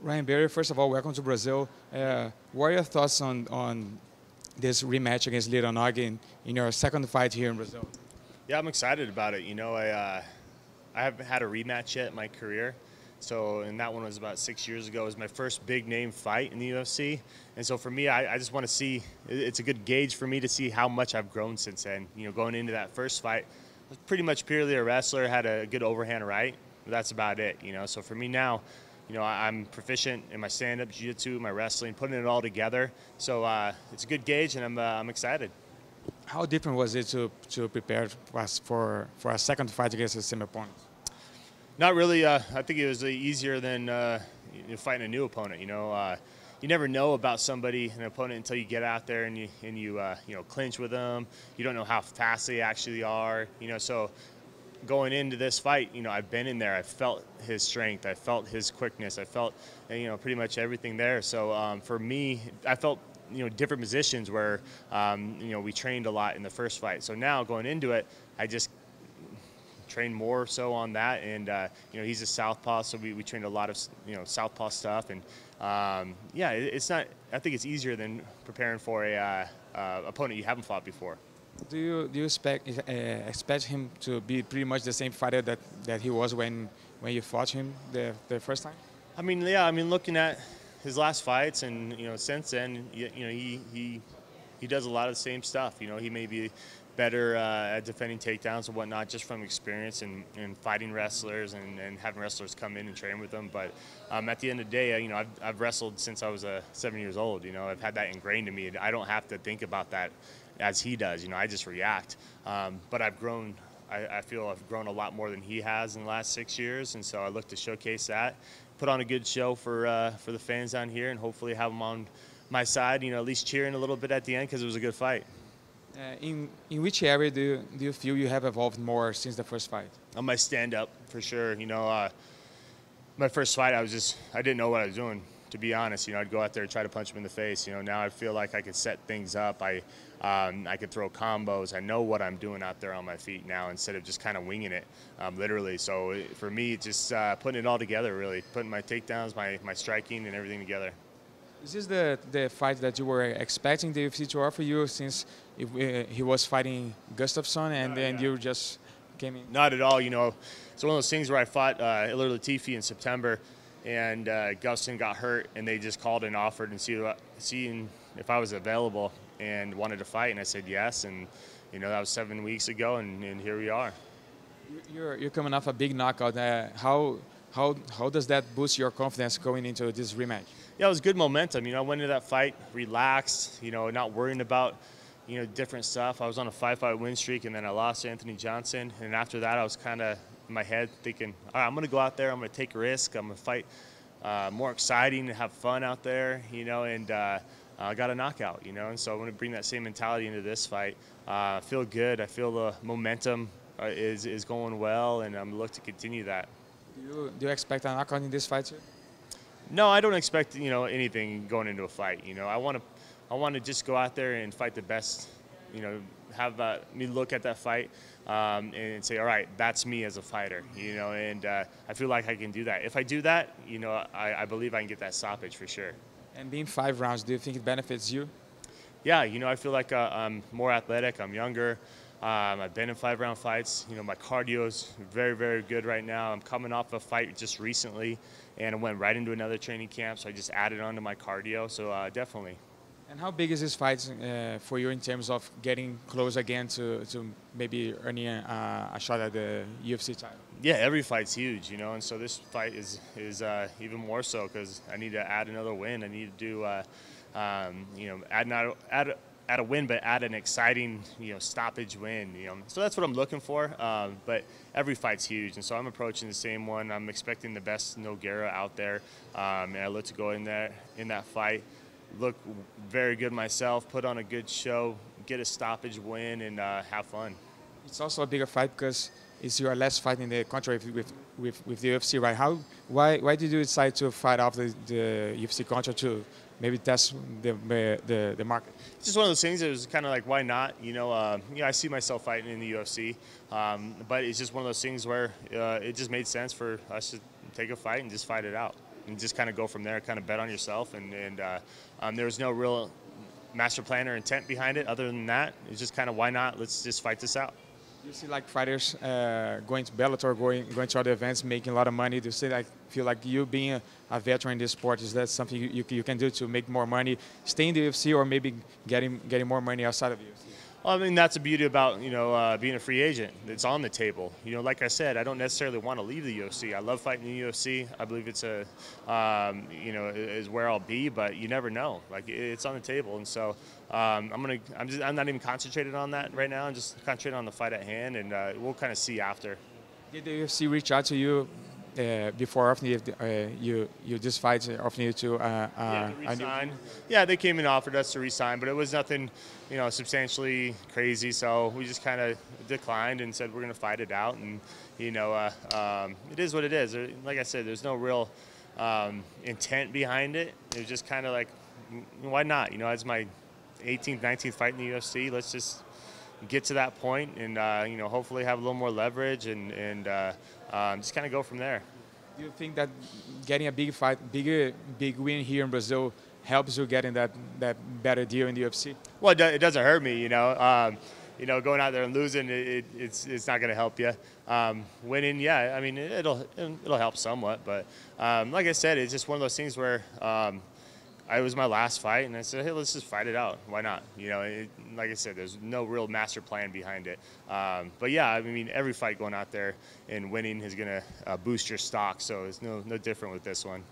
Ryan Bader, first of all, welcome to Brazil. Uh, what are your thoughts on, on this rematch against Nog in, in your second fight here in Brazil? Yeah, I'm excited about it. You know, I, uh, I haven't had a rematch yet in my career. So, and that one was about six years ago. It was my first big name fight in the UFC. And so for me, I, I just want to see, it's a good gauge for me to see how much I've grown since then. You know, going into that first fight, I was pretty much purely a wrestler, had a good overhand right. But that's about it, you know. So for me now, you know, I'm proficient in my stand-up, jiu-jitsu, my wrestling, putting it all together. So uh, it's a good gauge, and I'm, uh, I'm excited. How different was it to, to prepare for, for a second fight against the same opponent? Not really. Uh, I think it was easier than uh, fighting a new opponent. You know, uh, you never know about somebody, an opponent, until you get out there and you and you uh, you know clinch with them. You don't know how fast they actually are. You know, so going into this fight, you know, I've been in there. I felt his strength. I felt his quickness. I felt, you know, pretty much everything there. So um, for me, I felt, you know, different positions where, um, you know, we trained a lot in the first fight. So now going into it, I just trained more so on that. And, uh, you know, he's a southpaw, so we, we trained a lot of, you know, southpaw stuff. And, um, yeah, it, it's not, I think it's easier than preparing for a uh, uh, opponent you haven't fought before. Do you do you expect uh, expect him to be pretty much the same fighter that, that he was when when you fought him the the first time? I mean, yeah. I mean, looking at his last fights and you know since then, you, you know he he he does a lot of the same stuff. You know, he may be better uh, at defending takedowns and whatnot just from experience and, and fighting wrestlers and, and, having wrestlers come in and train with them. But um, at the end of the day, you know, I've, I've wrestled since I was uh, seven years old. You know, I've had that ingrained in me. I don't have to think about that as he does. You know, I just react. Um, but I've grown. I, I, feel I've grown a lot more than he has in the last six years, and so I look to showcase that, put on a good show for uh, for the fans down here, and hopefully have them on my side. You know, at least cheering a little bit at the end because it was a good fight. Uh, in in which area do you, do you feel you have evolved more since the first fight? On my stand up, for sure. You know, uh, my first fight, I was just I didn't know what I was doing to be honest. You know, I'd go out there and try to punch him in the face. You know, now I feel like I could set things up. I um, I could throw combos. I know what I'm doing out there on my feet now instead of just kind of winging it, um, literally. So it, for me, just uh, putting it all together, really, putting my takedowns, my, my striking, and everything together. Is this the, the fight that you were expecting the UFC to offer you since if, uh, he was fighting Gustafsson and then yeah. you just came in? Not at all. You know, it's one of those things where I fought uh, Ilir Latifi in September and uh, Gustin got hurt, and they just called and offered and see seeing if I was available and wanted to fight, and I said yes, and you know that was seven weeks ago, and, and here we are. You're you're coming off a big knockout. Uh, how how how does that boost your confidence going into this rematch? Yeah, it was good momentum. You know, I went into that fight relaxed. You know, not worrying about you know different stuff. I was on a five-fight win streak, and then I lost to Anthony Johnson, and after that, I was kind of in my head thinking, all right, I'm going to go out there, I'm going to take a risk, I'm going to fight uh, more exciting and have fun out there, you know, and uh, I got a knockout, you know, and so I want to bring that same mentality into this fight. Uh, I feel good. I feel the momentum uh, is, is going well, and I'm look to continue that. Do you, do you expect a knockout in this fight too? No, I don't expect you know anything going into a fight. You know, I want to I want to just go out there and fight the best. You know, have uh, me look at that fight um, and say, all right, that's me as a fighter, you know, and uh, I feel like I can do that. If I do that, you know, I, I, believe I can get that stoppage for sure. And being five rounds, do you think it benefits you? Yeah, you know, I feel like uh, I'm more athletic, I'm younger. Um, I've been in five round fights. You know, my cardio is very, very good right now. I'm coming off a fight just recently and I went right into another training camp, so I just added on to my cardio. So uh, definitely. And how big is this fight uh, for you in terms of getting close again to, to maybe earning a, a, shot at the UFC title? Yeah, every fight's huge, you know, and so this fight is is uh, even more so because I need to add another win. I need to do, uh, um, you know, add not add add a win, but add an exciting, you know, stoppage win. You know, so that's what I'm looking for. Um, but every fight's huge, and so I'm approaching the same one. I'm expecting the best Nogueira out there, um, and I look to go in there in that fight look very good myself, put on a good show, get a stoppage win, and uh, have fun. It's also a bigger fight because it's your last fight in the contract with, with, with the UFC, right? How why why did you decide to fight off the, the UFC contract to maybe test the, the the market? It's just one of those things. It was kind of like why not? You know, uh, you know, I see myself fighting in the UFC, um, but it's just one of those things where uh, it just made sense for us to take a fight and just fight it out. and just kind of go from there. Kind of bet on yourself, and and uh, um, there was no real master plan or intent behind it. Other than that, it's just kind of why not? Let's just fight this out. You see like fighters uh, going to Bellator, going going to other events, making a lot of money? Do you see like feel like you being a, a veteran in this sport is that something you, you, you, can do to make more money, stay in the UFC, or maybe getting getting more money outside of UFC? I mean, that's the beauty about you know uh, being a free agent. It's on the table. You know, like I said, I don't necessarily want to leave the UFC. I love fighting the UFC. I believe it's a um, you know is where I'll be, but you never know. Like it's on the table, and so um, I'm gonna. I'm just. I'm not even concentrated on that right now. I'm just concentrated on the fight at hand, and uh, we'll kind of see after. Did the UFC reach out to you uh, before often you, uh, you you just fight often you to uh, yeah, to resign. yeah, they came and offered us to resign, but it was nothing, you know, substantially crazy. So we just kind of declined and said we're going to fight it out, and you know, uh, um, it is what it is. Like I said, there's no real um, intent behind it. It was just kind of like, why not? You know, it's my 18th, 19th fight in the UFC. Let's just get to that point and uh, you know hopefully have a little more leverage and and uh, um, just kind of go from there. Do you think that getting a big fight, bigger big win here in Brazil helps you getting that that better deal in the UFC? Well, it, doesn't hurt me, you know. Um, you know, going out there and losing, it, it's it's not going to help you. Um, winning, yeah, I mean, it'll it'll help somewhat, but um, like I said, it's just one of those things where um, it was my last fight, and I said, hey, let's just fight it out. Why not? You know, it, like I said, there's no real master plan behind it. Um, but yeah, I mean, every fight going out there and winning is going to uh, boost your stock, so it's no no different with this one.